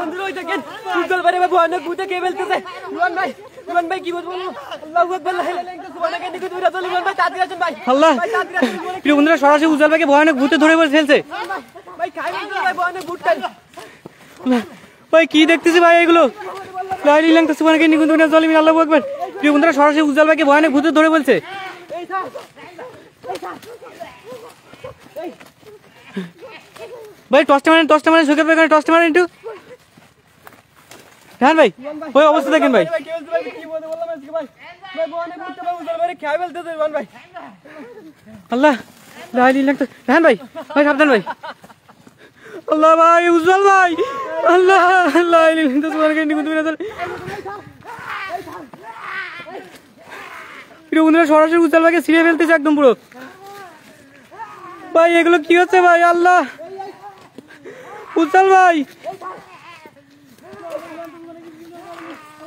বন্ধুরা ওই দেখেন উজ্জ্বল ভাই এবার ভয়ানক ভূতে কে ফেলতেছে। ইমান ভাই ইমান ভাই কি বলব? আল্লাহু আকবার লা ইলাহা ইল্লাল্লাহ সুবহানাকা ইন্নী কুনতু মিনাজ জালিমিন ভাই তাড়াতাড়ি আসুন ভাই। আল্লাহ প্রিয় বন্ধুরা সরাসরি উজ্জ্বল ভাইকে ভয়ানক ভূতে ধরে বসে ফেলছে। ভাই খাই ভাই ভয়ানক ভূতটাই ভাই কি দেখতেছি ভাই এগুলো? লাং সুবহানাকা ইন্নী কুনতু জালিমিন আল্লাহু আকবার। প্রিয় বন্ধুরা সরাসরি উজ্জ্বল ভাইকে ভয়ানক ভূতে ধরে বলছে। এই থাক। ভাই টসটা মারেন টসটা মারেন সুখের ভাই টসটা মারেন একটু। হ্যাঁ ভাই ওই অবস্থা দেখেন ভাই। আল্লাহ ভাই ভাই, সাবধান ভাই। আল্লাহ ভাই, উজ্জ্বল ভাই। আল্লাহ সরাসরি উজ্জ্বল ভাইকে ছিঁড়ে ফেলতেছে একদম পুরো। ভাই, এগুলো কি হচ্ছে ভাই? আল্লাহ। উজ্জ্বল ভাই।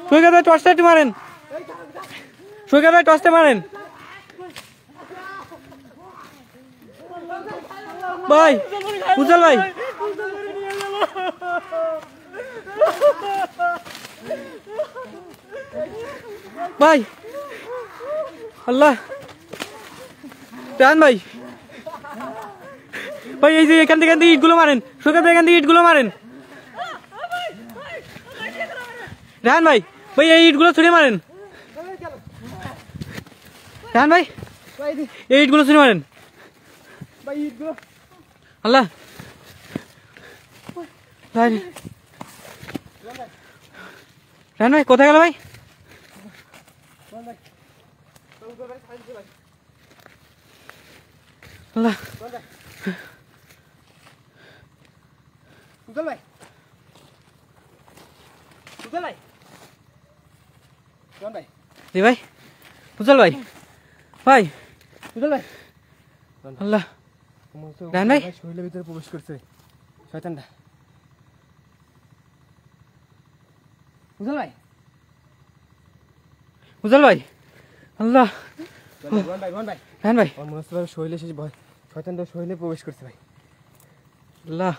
সৈকত ভাই একটু মারেন। সৈকত ভাই মারেন। ভাই, উজ্জ্বল ভাই। ভাই, আল্লাহ। রান ভাই। ভাই, এই যে এখান থেকে থেকে ইটগুলো মারেন। সৈকত ভাই এখান থেকে ইটগুলো মারেন। রান ভাই ভাই, এই ইটগুলো ছুড়ে মারেন। রান ভাই, এই ইটগুলো ছুড়ে মারেন। আল্লাহ। ভাই ভাই, কোথায় গেল ভাই? আল্লাহ। উজ্জ্বল ভাই। উজ্জ্বল ভাই। জন ভাই। জি ভাই উজ্জ্বল ভাই। ভাই। উজ্জ্বল ভাই। আল্লাহ। রান ভাই? শরীরের ভিতরে প্রবেশ করছে। শয়তানটা উজ্জ্বল ভাই। উজ্জ্বল ভাই। আল্লাহ। হচ্ছে ভাই শরীরে শেষ ভয়। শয়তানটা শরীরে প্রবেশ করছে ভাই। আল্লাহ।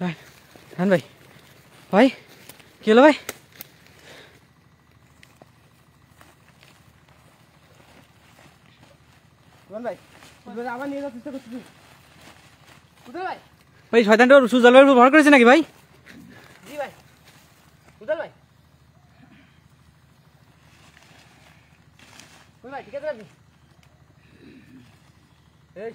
রান ভাই ভাই কি হলো ভাই ভাই ভাই ভাই ভাই শয়তানটা সুজল উপর ভর করেছে নাকি ভাই জি ভাই উজ্জ্বল ভাই ভাই ঠিক আছে আপনি এই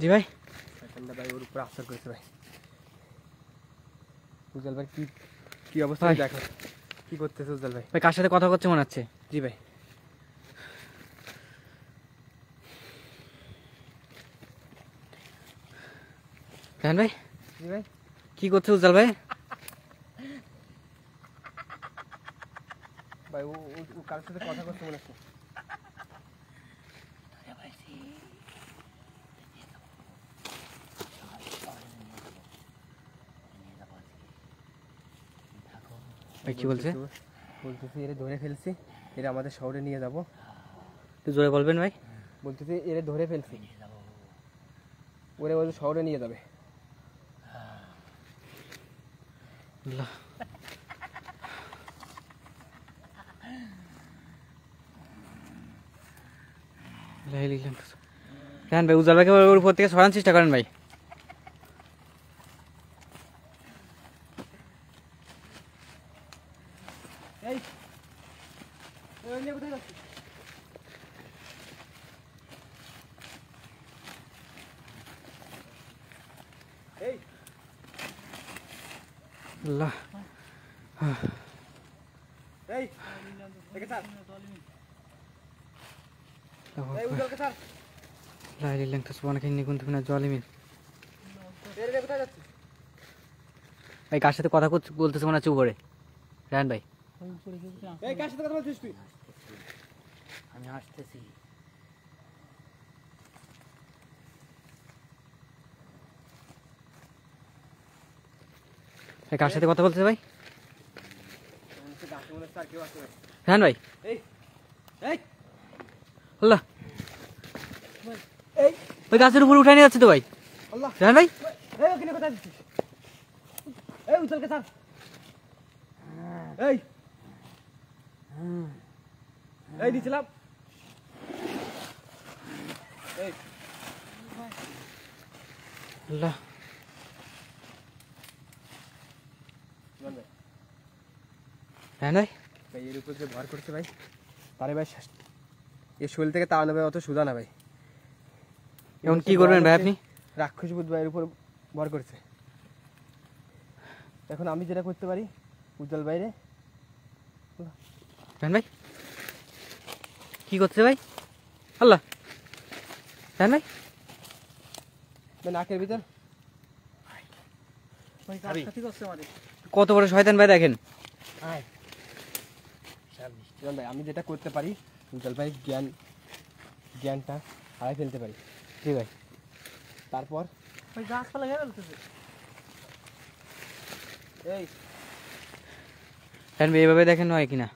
জি ভাই। শয়তানটা ভাই ওর উপর আশ্রয় করেছে ভাই। উজ্জ্বল ভাই কি কি অবস্থা দেখো। কি করতেছে উজ্জ্বল ভাই? ভাই কার সাথে কথা করছে মনে হচ্ছে? জি ভাই। রান ভাই জি ভাই। কি করছে উজ্জ্বল ভাই? ভাই ও কারোর সাথে কথা করতে মনে হচ্ছে? কি বলছে? বলতেছে এরে ধরে ফেলছি এরা আমাদের শহরে নিয়ে যাব। একটু জোরে বলবেন ভাই। বলতেছে এরে ধরে ফেলছি। ওরে বলছে শহরে নিয়ে যাবে। ভাই ভাইকে ওর উপর থেকে সরানোর চেষ্টা করেন ভাই। সুবর্ণাখিনি কিন্তু না জলই মিল। ভাই কার সাথে কথা বলতেছে মনে হচ্ছে উপরে রায়ন ভাই। আমি আসতেছি ভাই কার সাথে কথা বলতেছে ভাই? রায়ন ভাই। এই ওই গাছের উপর উঠাই নিয়ে যাচ্ছে তো ভাই। হ্যাঁ ভাই? এই দিছিলাম। আল্লাহ। ভাই। এর উপর যে ভর করছে ভাই তারে ভাই এর শরীর থেকে তাড়ানো ভাই অত সুদা না ভাই। এখন কি করবেন ভাই আপনি? রাক্ষস বুধ ভাইয়ের উপর ভর করছে। এখন আমি যেটা করতে পারি উজ্জ্বল বাইরে ভাই কি করছে ভাই? আল্লাহ রায়হান ভাই। নাকের ভিতর। কত বড় শয়তান ভাই দেখেন। ভাই আমি যেটা করতে পারি উজ্জ্বল ভাই জ্ঞান জ্ঞানটা হারাই ফেলতে পারি। জি ভাই। তারপর? ভাই গাছপালা ফেলতেছে? এই। রায়হান এইভাবে দেখেন হয় কিনা?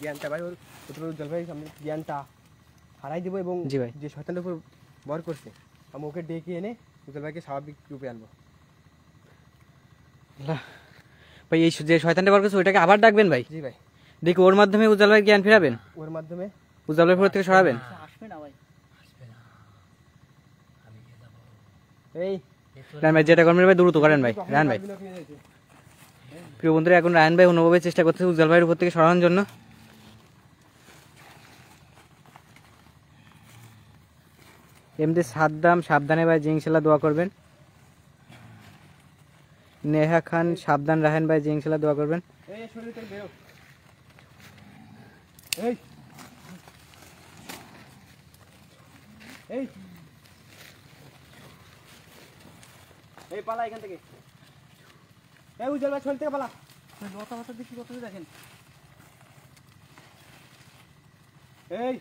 জ্ঞানটা ভাই ওর প্রথমে উজ্জ্বল ভাই আমি জ্ঞানটা হারাই দেবো এবং জি ভাই। যে শয়তানের উপর বর করছে আমি ওকে ডেকে এনে উজ্জ্বল ভাইকে স্বাভাবিক রূপে আনব। ভাই এই যে শয়তানটা বার করছে ওইটাকে আবার ডাকবেন ভাই? জি ভাই। দেখি ওর মাধ্যমে উজ্জ্বল ভাই জ্ঞান ফিরাবেন? ওর মাধ্যমে উজ্জ্বল ভাই থেকে সরাবেন? আসবে না ভাই। এই। রায়হান ভাই যেটা করবেন ভাই দ্রুত করেন ভাই রায়হান ভাই। প্রিয় বন্ধুরা এখন রায়হান ভাই অন্যভাবে চেষ্টা করতেছে উজ্জ্বল ভাইয়ের উপর থেকে সরানোর জন্য। এমনি সাদ্দাম সাবধানে ভাই জিংসেলা দোয়া করবেন। নেহা খান সাবধান রাহেন ভাই জিংসেলা দোয়া করবেন। এই শরীর থেকে বেরো এই পালা এখান থেকে। এই উজ্জ্বল ভাই শরীর থেকে পালা। লতা পাতা দেখি কত দেখেন। এই।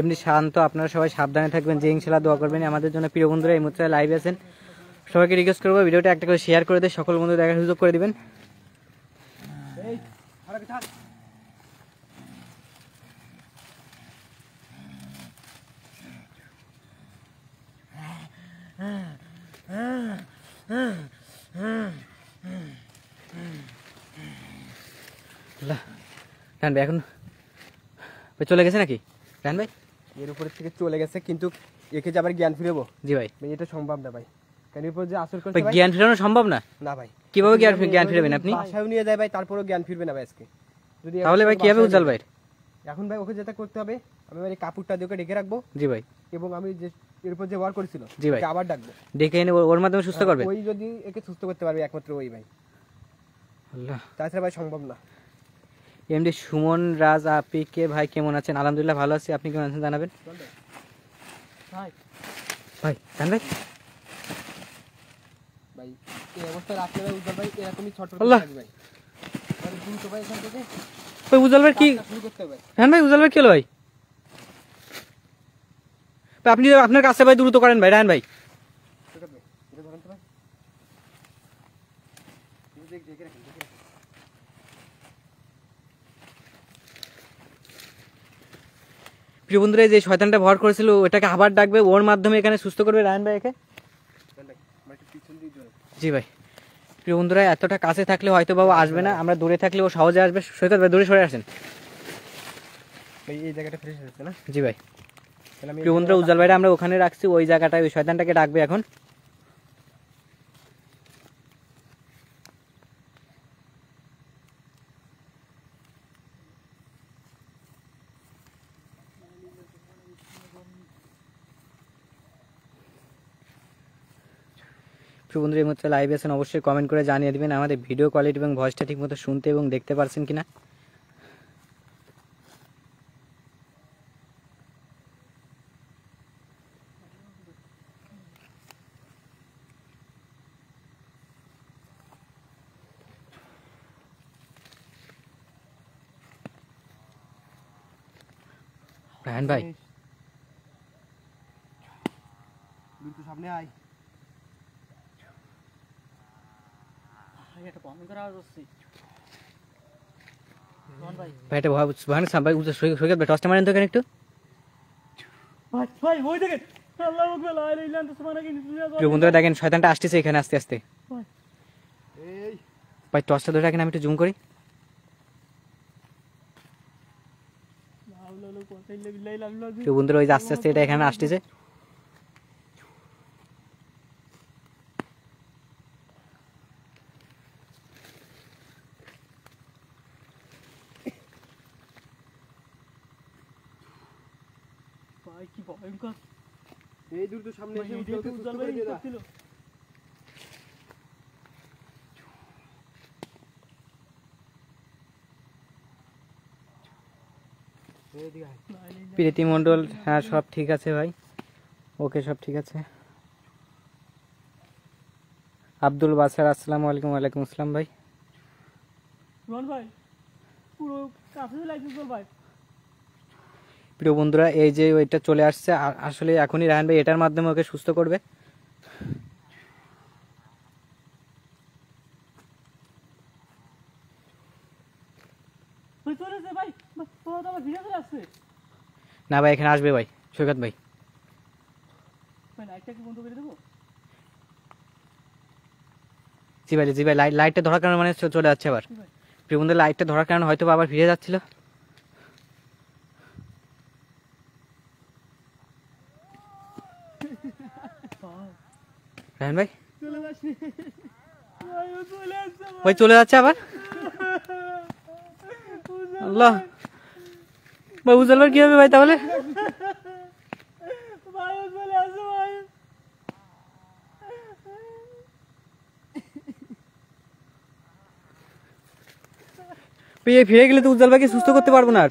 এমনি শান্ত আপনারা সবাই সাবধানে থাকবেন যে ইনশাল্লাহ দোয়া করবেন। আমাদের জন্য প্রিয় বন্ধুরা এই মুহূর্তে লাইভ আছেন। সবাইকে রিকোয়েস্ট করব ভিডিওটা একটা করে শেয়ার করে দিয়ে সকল বন্ধু দেখার সুযোগ করে দিবেন। এই আর থাক আল্লাহ রান ভাই এখন চলে গেছে নাকি? রান ভাই? এর উপর থেকে চলে গেছে কিন্তু একে যে আবার জ্ঞান ফিরেবো? জি ভাই। ভাই, এটা সম্ভব না ভাই। কেন এর উপর যে আসর জ্ঞান ফেরানো সম্ভব না? না ভাই। কীভাবে জ্ঞান ফি- জ্ঞান ফিরাবেন আপনি? বাসায় নিয়ে যায় ভাই তারপরেও জ্ঞান ফিরবে না ভাই আজকে। যদি তাহলে ভাই কীভাবে উজ্জ্বল ভাই? এখন ভাই ওকে যেটা করতে হবে আমি ভাই কাপড়টা দিয়ে ডেকে রাখব। জি ভাই। এবং আমি যে এর উপর যে ওয়ার করেছিল জি ভাই। আবার ডাকবো। ডেকে এনে ওর- মাধ্যমে সুস্থ করবে? ওই যদি একে সুস্থ করতে পারবে একমাত্র ওই ভাই। আল্লাহ। তাছাড়া ভাই সম্ভব না। এমনি সুমন রাজ আপি কে ভাই কেমন আছেন? আলহামদুলিল্লাহ ভালো আছি। আপনি কেমন আছেন জানাবেন? ভাই। ভাই জান ভাই। ভাই এই অবস্থায় রাখলে ভাই উজ্জ্বল ভাই এরকমই ছোট আল্লাহ। ভাই। দ্রুত ভাই এখান থেকে ওই উজ্জ্বল ভাই কি? কাজটা শুরু করতে হবে। ভাই হ্যাঁ ভাই উজ্জ্বল ভাই কি হলো ভাই ভাই, আপনি আপনার কাছে ভাই দ্রুত করেন ভাই রায়ন ভাই। প্রিয় বন্ধুরা যে শয়তানটা ভর করেছিল ওটাকে আবার ডাকবে ওর মাধ্যমে এখানে সুস্থ করবে রায়ন ভাই একে। জি ভাই। প্রিয় বন্ধুরা এতটা কাছে থাকলে হয়তো বাবা আসবে না আমরা দূরে থাকলে ও সহজে আসবে। সৈকত ভাই দূরে সরে আসেন। এই জায়গাটা ফ্রেশ হচ্ছে না? জি ভাই। প্রিয় বন্ধুরা উজ্জ্বল ভাইটা আমরা ওখানে রাখছি। ওই জায়গাটায় ওই শয়তানটাকে ডাকবে এখন। প্রিয় বন্ধুরা এই মুহূর্তে লাইভ আছেন অবশ্যই কমেন্ট করে জানিয়ে দিবেন আমাদের ভিডিও কোয়ালিটি এবং ভয়েসটা ঠিকমতো শুনতে এবং দেখতে পারছেন কিনা। রায়ন ভাই। সামনে আয়। ভাই। সৈকত টসটা মারেন তো এখানে একটু। ভাই ভাই ওই দেখেন প্রিয় বন্ধুরা দেখেন শয়তানটা আসতেছে এখানে আস্তে আস্তে। ভাই। ভাই টসটা ধরে রাখেন আমি একটু জুম করি লা প্রিয় বন্ধুরা ওই যে আস্তে আস্তে এটা এখানে আসতেছে। কি ভয়ঙ্কর। এই দূর তো সামনে এসে এইটাই তো উজ্জ্বলকে উজ্জ্বল সুস্থ ভাই করে দিয়ে দাও। করছিল এইদিকে আয়। লা ইলাহা ইল্লাল্লাহ। প্রীতি মণ্ডল হ্যাঁ সব ঠিক আছে ভাই। ওকে সব ঠিক আছে। আব্দুল বাসার আসসালামু আলাইকুম ওয়ালাইকুম আসসালাম ভাই। ভাই পুরো ভাই। প্রিয় বন্ধুরা এই যে ওইটা চলে আসছে আসলে এখনই রায়হান ভাই এটার মাধ্যমে ওকে সুস্থ করবে ভাই চলে এসে ভাই ভাই, তোরা তো আবার ফিরে চলে আসছে না ভাই এখানে আসবে ভাই সৈকত ভাই। জি ভাই জি ভাই লাইট লাইটটা ধরার কারণে মানে চলে যাচ্ছে আবার। প্রিয় বন্ধু লাইটটা ধরার কারণে হয়তো আবার ফিরে যাচ্ছিল। ভাই। ভাই চলে যাচ্ছে আবার? আল্লাহ। ভাই উজ্জ্বল কি হবে ভাই তাহলে? ফিরে গেলে তো উজ্জ্বল ভাইকে সুস্থ করতে পারব না আর।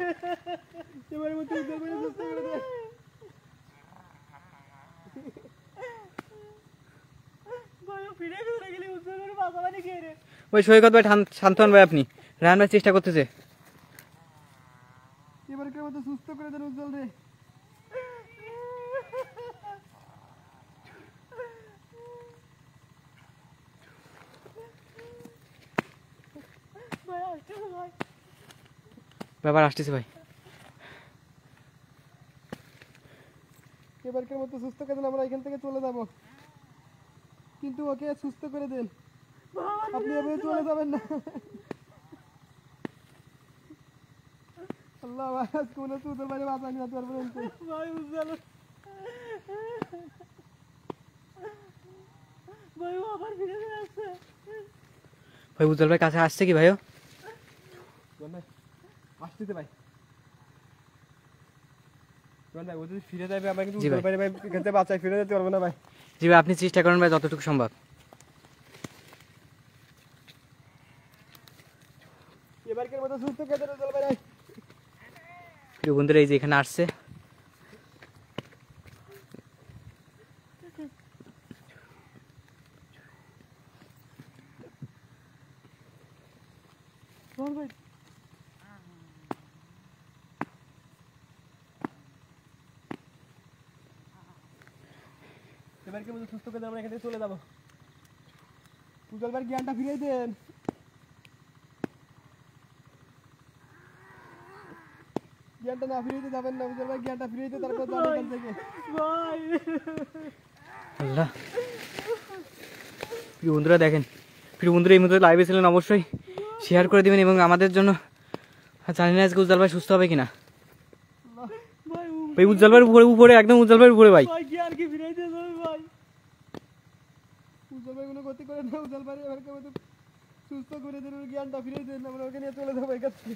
ওই সৈকত ভাই ঠান- শান্ত ভাই, আপনি। রায়হান ভাই চেষ্টা করতেছে। সুস্থ করে দেন উজ্জ্বল রে। ব্যাপার আসতেছে ভাই। এবারকার মতো সুস্থ করে দেন আমরা এখান থেকে চলে যাব। কিন্তু ওকে সুস্থ করে দেন। আপনি এভাবে চলে যাবেন না। আল্লাহ ভাই আজকে মনে হচ্ছে উজ্জ্বল বাইরে বাঁচানি না তোর পর্যন্ত ভাই উজ্জ্বল ভাই ও আবার ফিরে আসছে। ভাই উজ্জ্বল ভাই কাছে আসছে কি ভাই। ও না ভাই। জি ভাই আপনি চেষ্টা করেন ভাই যতটুকু সম্ভব এবারকার মতো সুস্থ করে দেন উজ্জ্বল বাইরে প্রিয় বন্ধুরা, এই যে এখানে আসছে। ভাই এবারকার সুস্থ করে আমরা এখান থেকে চলে যাব। ভাই জ্ঞানটা ফিরিয়ে দেন জ্ঞানটা না ফিরিয়ে যাবেন না উজ্জ্বল ভাই? জ্ঞানটা ফিরিয়ে তারপর যান এখান থেকে। ভাই আল্লাহ। প্রিয় বন্ধুরা দেখেন। প্রিয় বন্ধুরা এই মধ্যে লাইভে ছিলেন অবশ্যই। শেয়ার করে দিবেন এবং আমাদের জন্য। জানি না আজকে উজ্জ্বল ভাই সুস্থ হবে কিনা। ভাই ভাই উজ্জ্বল ভাইয়ের উপরে উপরে একদম উজ্জ্বল ভাইয়ের উপরে ভাই। ভাই জ্ঞান কি ফিরে দিতে হবে ভাই? উজ্জ্বল ভাই কোনো ক্ষতি করে না উজ্জ্বল ভাই এবারকার সুস্থ করে দেন জ্ঞানটা ফিরিয়ে দেন আমরা ওকে নিয়ে চলে যাব এখান থেকে।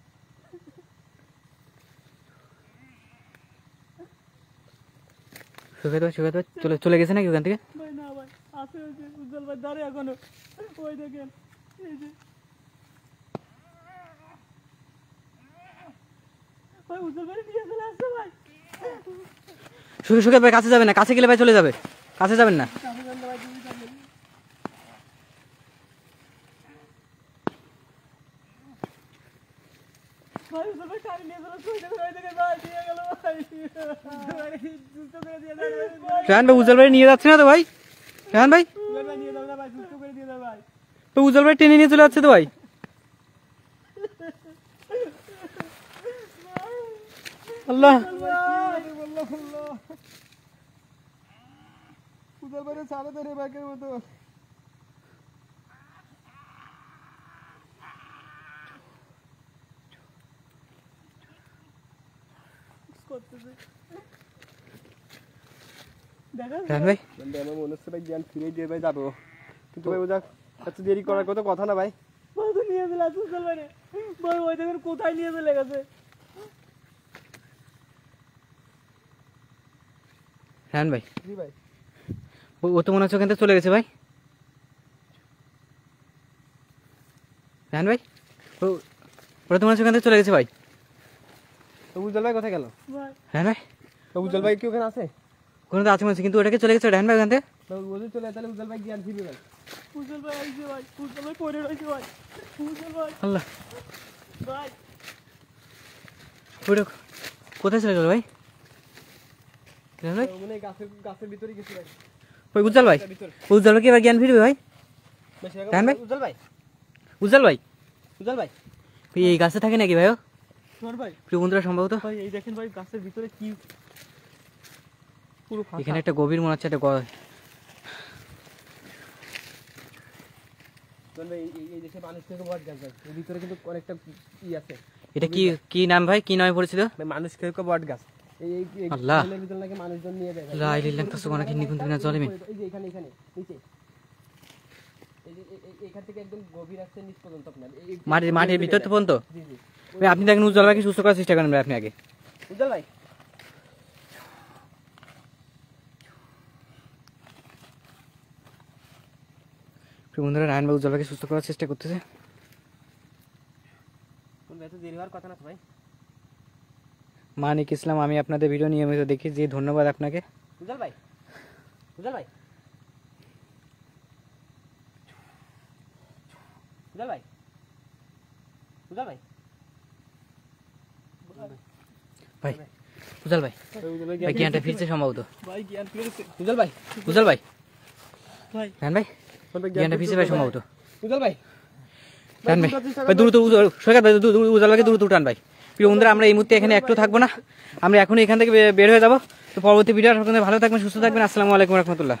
সুখেত ভাই সুখেত ভাই চলে চলে গেছে নাকি ওখান থেকে? ভাই না ভাই আছে ওই যে উজ্জ্বল ভাই দাঁড়িয়ে এখনও। ওই দেখেন এই যে। ভাই উজ্জ্বল ভাই নিয়ে চলে আসছে ভাই। সুখে সুখে ভাই কাছে যাবে না কাছে গেলে ভাই চলে যাবে। কাছে যাবেন না। ভাই উজ্জ্বল ভাই নিয়ে চলে আসছে রেহান ভাই, উজ্জ্বল ভাই নিয়ে যাচ্ছে না তো ভাই? রেহান ভাই? তো উজ্জ্বল ভাই টেনে নিয়ে চলে যাচ্ছে তো ভাই? আল্লাহ। উজ্জ্বল ভাই সারা ধরে ব্যাগের মতো। করতেছে। ভাই। আমার মনে হচ্ছে ভাই জ্ঞান ফিরে দিয়ে ভাই যাব। কিন্তু ভাই ওটা এত দেরি করার কথা কথা না ভাই। ভাই তো নিয়ে চলে ভাই ওই দেখেন কোথায় নিয়ে চলে গেছে। রেহান ভাই। জি ভাই। ও ও তো মনে হচ্ছে ওখান থেকে চলে গেছে ভাই। রেহান ভাই। ও ওরা তো মনে হচ্ছে ওখান থেকে চলে গেছে ভাই। উজ্জ্বল ভাই কোথায় গেল? রেহান ভাই তো উজ্জ্বল ভাই কি ওখানে আছে? তো আছে মনে কিন্তু ওটাকে চলে গেছে রেহান ভাই ওখান থেকে। তো ওদের চলে তাহলে উজ্জ্বল ভাই জ্ঞান ফিরবে ভাই উজ্জ্বল ভাই আইছে ভাই উজ্জ্বল ভাই পড়ে রয়েছে ভাই উজ্জ্বল ভাই আল্লাহ। ভাই ওটা কোথায় চলে গেল ভাই রেহান ভাই তো গাছের গাছের ভিতরে গেছে ভাই ওই উজ্জ্বল ভাই। ভিতরে। উজ্জ্বল ভাই কি এবার জ্ঞান ফিরবে ভাই? ভাই ভাই? উজ্জ্বল ভাই। উজ্জ্বল ভাই? উজ্জ্বল ভাই। ভাই এই গাছে থাকে নাকি ভাই ও? তোমার ভাই? প্রিয় বন্ধুরা সম্ভবত? ভাই এই দেখেন ভাই গাছের ভিতরে কি পুরো এখানে একটা গভীর মনে হচ্ছে একটা এটা কি কি নাম ভাই? কি নামে পড়েছিল মানুষ খেয়ে বট গাছ। আল্লাহ। মানুষজন নিয়ে যায়। লা ইলাহা ইল্লাল্লাহ জালিমিন এই যে এখানে এখানে নিচে। মাটির মাটির ভিতর তো পর্যন্ত? ভাই আপনি দেখেন উজ্জ্বল ভাইকে সুস্থ করার চেষ্টা করেন ভাই আপনি আগে। উজ্জ্বল ভাই। বন্ধুরা রায়ন ভাই উজ্জ্বল ভাইকে সুস্থ করার চেষ্টা করতেছে। মানিক ইসলাম আমি আপনাদের ভিডিও নিয়মিত দেখি যে ধন্যবাদ আপনাকে। উজ্জ্বল ভাই উজ্জ্বল ভাই। উজ্জ্বল ভাই উজ্জ্বল ভাই। ভাই ভাই। ভাই জ্ঞানটা ফিরছে সম্ভবত। ভাই জ্ঞান ভাই। ভাই। ভাই। জ্ঞানটা ফিরছে ভাই সম্ভবত। উজ্জ্বল ভাই। টান ভাই ভাই দ্রুত উজ্জ্বল- সৈকত ভাই। দ্রুত দ্রুত টান ভাই। প্রিয় বন্ধুরা আমরা এই মুহূর্তে এখানে একটু থাকব না। আমরা এখন এখান থেকে বের হয়ে যাব। তো পরবর্তী ভিডিও ভালো থাকবেন সুস্থ থাকবেন। আসসালামু আলাইকুম রহমতুল্লাহ।